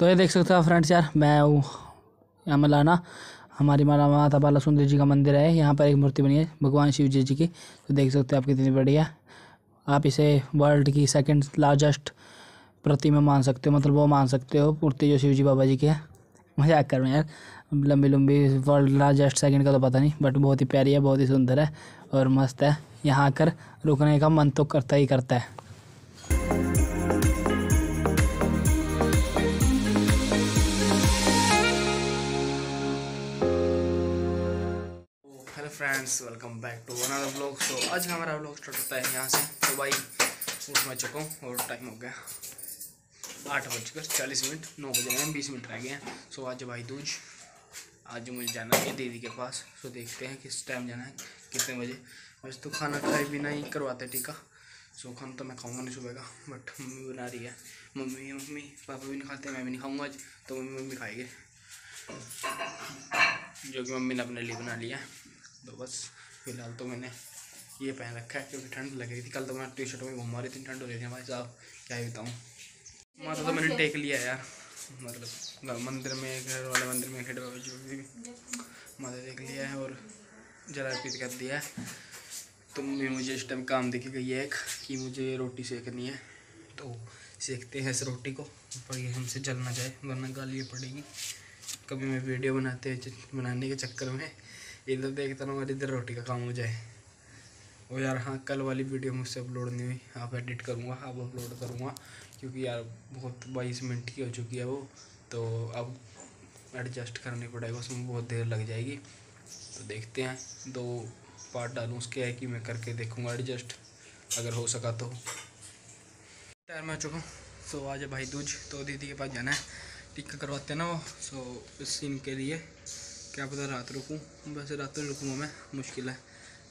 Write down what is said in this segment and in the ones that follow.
तो ये देख सकते हो फ्रेंड्स यार, मैं हूँ यहाँ मलाना। हमारी माला माता बाला सुंदर जी का मंदिर है, यहाँ पर एक मूर्ति बनी है, भगवान शिव जी जी की। तो देख सकते हो आप कितनी बड़ी है आप इसे वर्ल्ड की सेकंड लार्जेस्ट प्रतिमा मान सकते हो मतलब वो मान सकते हो, मूर्ति जो शिव जी बाबा जी की है। मज़ाक कर रहे हैं यार, लंबी लंबी वर्ल्ड लार्जेस्ट सेकंड का तो पता नहीं बट बहुत ही प्यारी है, बहुत ही सुंदर है और मस्त है। यहाँ आकर रुकने का मन तो करता ही करता है। Hello friends welcome back to another blog so आज का हमारा ब्लॉग स्टार्ट होता है यहाँ से तो भाई उठ मैं चुका हूँ और टाइम हो गया आठ बजकर चालीस मिनट, नौ बजे हैं, बीस मिनट रह गए हैं। सो आज भाई दूज, आज मुझे जाना है दीदी के पास। सो देखते हैं किस टाइम जाना है, कितने बजे। वैसे तो खाना खाए बिना ही करवाते टीका। सो खाना तो मैं खाऊँगा नहीं सुबह का बट मम्मी बना रही है। मम्मी मम्मी, पापा भी नहीं खाते, मैं भी नहीं खाऊँगा आज तो मम्मी मम्मी खाएँगे। जो कि मम्मी ने अपने लिए बना लिया। तो बस, फ़िलहाल तो मैंने ये पहन रखा है, क्योंकि ठंड लग रही थी। कल तो मैं टी शर्ट में घुमा रही थी, ठंड हो रही थी। भाई साहब, क्या ही बताऊँ। माता तो मैंने टेक लिया यार। मतलब मंदिर में, घर वाले मंदिर में खेड़ बाबा जो भी माता टेक लिया है और जला पीत कर दिया है। तो मुझे इस टाइम काम देखी गई है एक, कि मुझे रोटी सेकनी है। तो सेकते हैं इस रोटी को, पर ये हमसे जल ना जाए, वरना गाली पड़ेगी। कभी मैं वीडियो बनाते हैं, बनाने के चक्कर में। इधर देखता ना और इधर रोटी का काम हो जाए। और यार हाँ कल वाली वीडियो मुझसे अपलोड नहीं हुई। आप एडिट करूँगा, अब अपलोड करूँगा, क्योंकि यार बहुत बाईस मिनट की हो चुकी है वो। तो अब एडजस्ट करनी पड़ेगा, उसमें बहुत देर लग जाएगी। तो देखते हैं, दो पार्ट डालूँ उसके है कि मैं करके देखूँगा एडजस्ट अगर हो सका तो। तैयार मैं चुका हूँ। सो आज है भाई दूज तो दीदी के पास जाना है। टिक्का करवाते हैं ना वो। सो इस सीन के लिए क्या पता रात रुकूँ। वैसे रात में रुकूँगा मैं, मुश्किल है।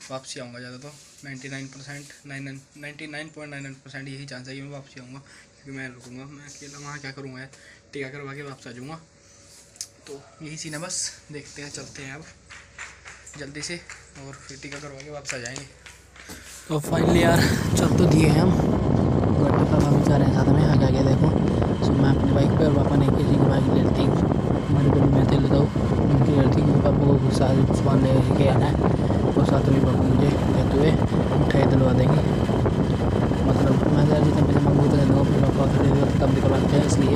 वापसी आऊँगा ज़्यादा तो। Ninety nine percent nine ninety nine point nine nine percent यही चांस है कि मैं वापसी आऊँगा, क्योंकि मैं रुकूँगा। मैं अकेला वहाँ क्या करूँगा यार? टीका करवा के वापस आ जाऊँगा। तो यही सीन है बस। देखते हैं, चलते हैं अब। जल्दी से, और फिर टीका करवा के वापस आ जाएँगे। तो फाइनली यार, चल तो दिए हैं हम। बट पापा भी जा रहे हैं साथ में, आगे आगे देखो। सो मैं अपनी बाइक पे और पापा ने किसी की बाइक ले लेती हमारी गली में तेल लेता हूँ उनकी लेती हूँ पापा को सारे सामान ले के आना है। और साथ में पापा मुझे कहते हुए मिठाई दिलवा देंगे। मतलब मैं यार जितने पैसे मांगू तो दूँगा फिर पापा थोड़ी देर कम निकलवाते हैं, इसलिए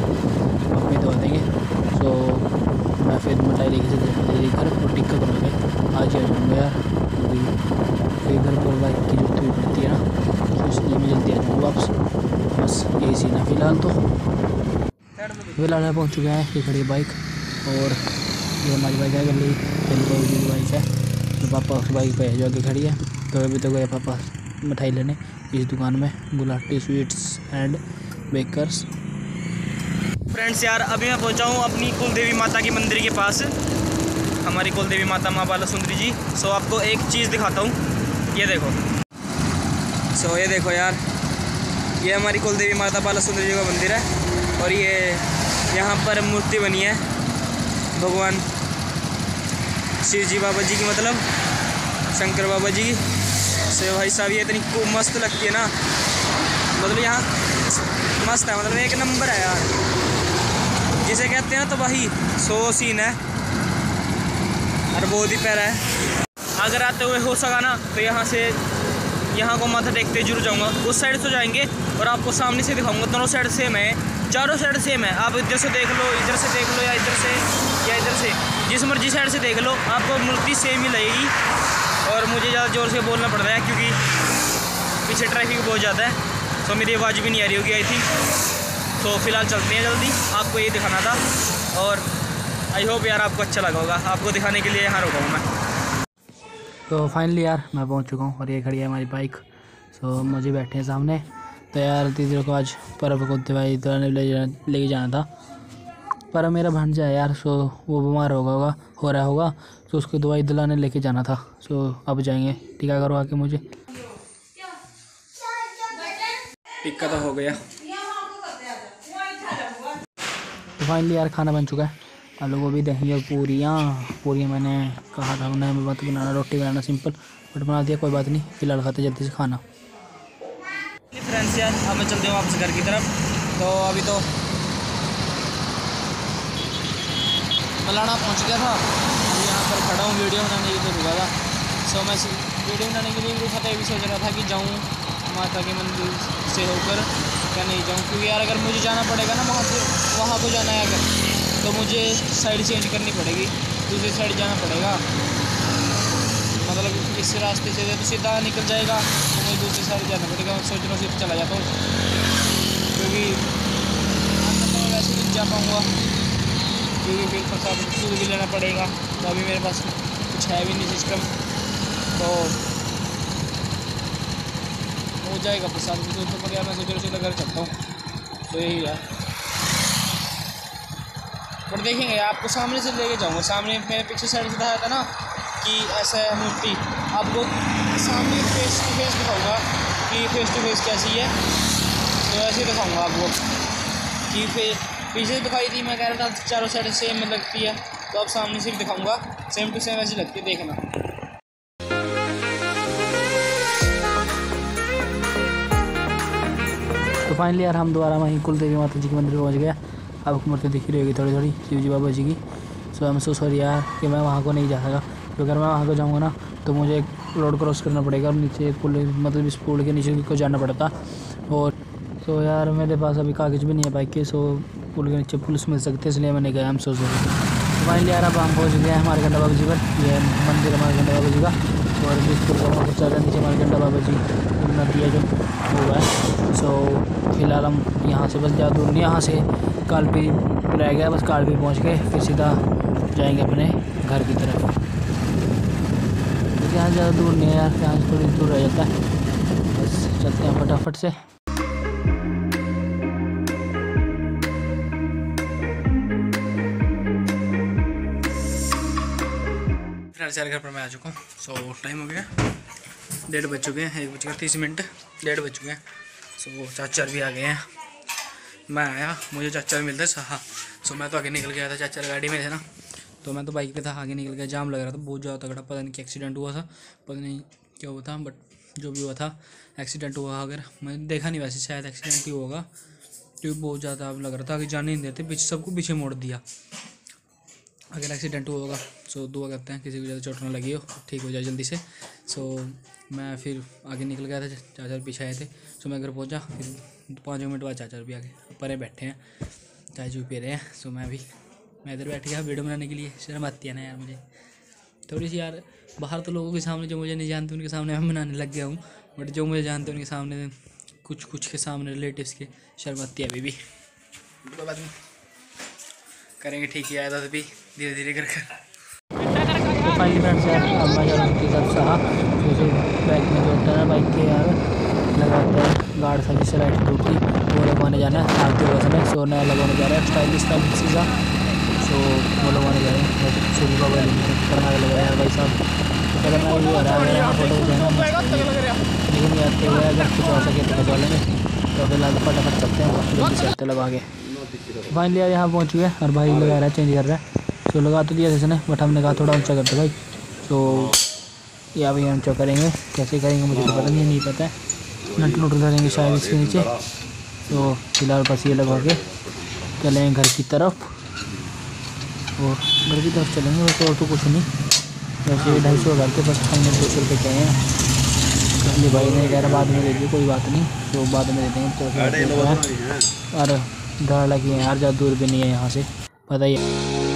पापा ही दवा देंगे। सो मैं फिर मिठाई लेके लेकर और टिक्का करूँगा आज ही आ जाऊँगा यार, क्योंकि फिर घर पर बाइक की ज़रूरत भी पड़ती है ना तो इसलिए मैं जल्दी आ जाऊँगा वापस। बस यही सीन है फ़िलहाल तो। फ़िलहाल मैं पहुँच चुके है, ये खड़ी बाइक, और ये हमारी बाइक है? गली गली की बाइक है तो पापा उस बाइक पर जो आगे खड़ी है। तो अभी तो गए पापा मिठाई लेने इस दुकान में, Gulati sweets and bakers. Friends यार, अभी मैं पहुँचा हूँ अपनी कुल देवी माता के मंदिर के पास। हमारी कुल देवी माता माँ बाला सुंदरी जी। सो आपको एक चीज़ दिखाता हूँ। ये देखो। सो ये देखो यार। ये हमारी कुल देवी माता बाला सुंदरी जी का मंदिर है। और ये यहाँ पर मूर्ति बनी है। भगवान शिव जी बाबा जी की मतलब शंकर बाबा जी की। से भाई साहब, ये इतनी मस्त लगती है ना। मतलब यहाँ मस्त है मतलब एक नंबर है यार। जिसे कहते हैं ना तो भाई, सो सीन है। और बहुत ही प्यारा है। अगर आते हुए हो सका ना तो यहाँ से यहाँ को माथा टेकते ज़रूर जाऊँगा। उस साइड से जाएँगे और आपको सामने से दिखाऊँगा। दोनों साइड सेम है। चारों साइड सेम है। आप इधर से देख लो, इधर से देख लो या इधर से, या इधर से। जिस मर्ज़ी साइड से देख लो, आपको मूर्ति सेम ही लगेगी। और मुझे ज़्यादा ज़ोर से बोलना पड़ रहा है क्योंकि पीछे ट्रैफ़िक बहुत ज़्यादा है। तो मेरी आवाज़ भी नहीं आ रही होगी आई थिंक तो फ़िलहाल चलते हैं जल्दी। आपको ये दिखाना था। और आई होप यार आपको अच्छा लगा होगा। आपको दिखाने के लिए यहाँ रुका हूँ मैं। तो फाइनली यार, मैं पहुँच चुका हूँ और ये खड़ी है हमारी बाइक सो मुझे बैठे हैं सामने। तो यार दीदी को आज पर्व को दवाई ले जा लेके जाना था। पर मेरा भांजा है यार सो वो बीमार होगा होगा, हो रहा होगा। तो उसको दवाई दिलाने लेके जाना था। सो अब जाएँगे। टीका करवा के मुझे। टिक्का तो हो गया। तो फाइनली यार, खाना बन चुका है। आलू गोभी, दही और पूरियाँ। पूरियाँ मैंने कहा था, उन्हें मत बनाना, रोटी बनाना सिंपल बट बना दिया, कोई बात नहीं, फ़िलहाल खाते जल्दी से खाना। फ्रेंड्स यार, अब मैं चलते हूँ वापस घर की तरफ़। तो अभी तो मलाना पहुँच गया था। यहाँ पर खड़ा हूँ, वीडियो बनाने के लिए रुका था। सो मैं वीडियो बनाने के लिए रुका था ये भी सोच रहा था कि जाऊँ माता के मंदिर से होकर क्या नहीं जाऊँ? क्योंकि यार, अगर मुझे जाना पड़ेगा ना वहाँ से वहाँ को जाना है अगर। तो मुझे साइड चेंज करनी पड़ेगी, दूसरी साइड जाना पड़ेगा। मतलब इस रास्ते से तो सीधा निकल जाएगा तो मुझे दूसरी साइड जाना पड़ेगा, मैं सोच रहा हूँ सिर्फ़ चला जाता हूँ। क्योंकि तो वैसे नहीं जा पाऊँगा, क्योंकि फिर प्रसाद दूध भी लेना पड़ेगा तो अभी मेरे पास कुछ है भी नहीं सिस्टम तो हो जाएगा प्रसाद भी तो मैं सोच रहा सीधा घर चलता हूँ। तो यही है। पर देखेंगे, आपको सामने से लेके जाऊँगा। सामने मैंने पीछे साइड से दिखाया था ना कि ऐसा है मूर्ति। आपको सामने फेस टू फेस दिखाऊँगा कि फेस टू फेस कैसी है। तो ऐसे दिखाऊँगा आपको कि फे पीछे से दिखाई थी, मैं कह रहा था, चारों साइड सेम लगती है। तो आप सामने से भी दिखाऊँगा सेम टू सेम ऐसी लगती है, देखना। तो फाइनली यार, हम दोबारा वहीं कुल देवी माता जी के मंदिर पहुँच गया आपको मूर्ति दिख रही होगी थोड़ी थोड़ी शिव जी बाबा जी की। सो आई एम सो सॉरी यार कि मैं वहाँ को नहीं जा सका। तो अगर मैं वहाँ को जाऊँगा ना तो मुझे एक रोड क्रॉस करना पड़ेगा और नीचे पुल मतलब इस पुल के नीचे को जाना पड़ता। और सो यार, मेरे पास अभी कागज़ भी नहीं है बाइक के सो पुल के नीचे पुलिस मिल सकते हैं, इसलिए मैंने कहा हम सो सॉरी फाइनली यार, अब हम पहुँच गए हैं हमारे गंडा बाबा जी पर। यह मंदिर हमारे गंडा बाबा जी का। और जिस पुल का रहा है नीचे हमारे गंडा बाबा जी नदी है जो, वो है। सो फ़िलहाल हम यहाँ से बस ज़्यादा दूर नहीं, यहाँ से कालपी रह गया, बस कालपी पहुँच गए, फिर सीधा जाएँगे अपने घर की तरफ़। यहाँ ज़्यादा दूर नहीं है यार यहाँ थोड़ी दूर रह जाता है। बस चलते हैं फटाफट से। चार घर पर मैं आ चुका हूँ सो टाइम हो गया। डेढ़ बज चुके हैं, एक बजकर तीस मिनट, डेढ़ बज चुके हैं। सो चाचर भी आ गए हैं। मैं आया, मुझे चाचा मिलता है सो मैं तो आगे निकल गया था चाचर गाड़ी में थे ना। तो मैं तो बाइक पे था, आगे निकल गया, जाम लग रहा था, बहुत ज़्यादा तगड़ा, पता नहीं कि एक्सीडेंट हुआ था, पता नहीं क्या हुआ था बट जो भी हुआ था एक्सीडेंट हुआ अगर। मैंने देखा नहीं वैसे, शायद एक्सीडेंट ही होगा, क्योंकि बहुत ज़्यादा लग रहा था कि जाने नहीं देते, पीछे सबको पीछे मोड़ दिया। अगर एक्सीडेंट हुआ होगा सो दुआ करते हैं, किसी को ज़्यादा चोट ना लगी हो, ठीक हो जाए जल्दी से। सो मैं फिर आगे निकल गया था चाचा पीछे आए थे। सो मैं घर पहुँचा फिर पाँच मिनट बाद चाचा भी आगे गए परे बैठे हैं चाय चू पी रहे हैं सो मैं भी मैं इधर बैठ गया वीडियो बनाने के लिए। शर्म आती है ना यार मुझे। थोड़ी सी यार बाहर तो लोगों के सामने जो मुझे नहीं जानते उनके सामने मैं बनाने लग गया हूँ बट जो मुझे जानते हैं उनके सामने कुछ कुछ के सामने रिलेटिव्स के शर्म आती है अभी भी। कोई बात नहीं करेंगे ठीक ही आया था तभी धीरे धीरे कर कर तो फाइनली फ्रेंड्स यार अब मैं जा रहा हूँ सब सहा जैसे बैक में जो होता है ना बाइक के यार, लगाता है। गार्ड सा जिससे लाइट टूटी वो लगवाने जाना है। आरती होगा समय सो नया लगवाने जा रहा है, स्टाइलिश स्टाइलिश सीधा सो वो लगवाने जा रहे हैं। सूर्य बाबा करना लगाया यार भाई साहब। तो हो है जो लेकिन यार तो हुआ अगर कुछ हो सके तो बचा लेंगे। तो फ़िलहाल फटाफट चलते हैं आते लगा के फाइनली यार, यहाँ पहुँच गए और भाई लगा रहा है चेंज कर रहा है। तो लगा तो दिया इसने बट हमने कहा थोड़ा ऊँचा करते भाई। तो ये अभी हम ऊँचा करेंगे कैसे करेंगे मुझे तो पता नहीं नहीं पता है। नट नट डालेंगे शायद इसके नीचे। तो फ़िलहाल बस ये लगा के चलेंगे घर की तरफ़। और घर की तरफ़ चलेंगे वैसे और तो कुछ नहीं। वैसे भी ढाई सौ हज़ार के बस हमने दो सौ रुपये कहे हैं। इसलिए भाई ने कह रहा बाद में दे दिए कोई बात नहीं। तो बाद में दे देंगे तो और डर लगी है यार ज़्यादा दूर भी नहीं है यहाँ से। पता ही है।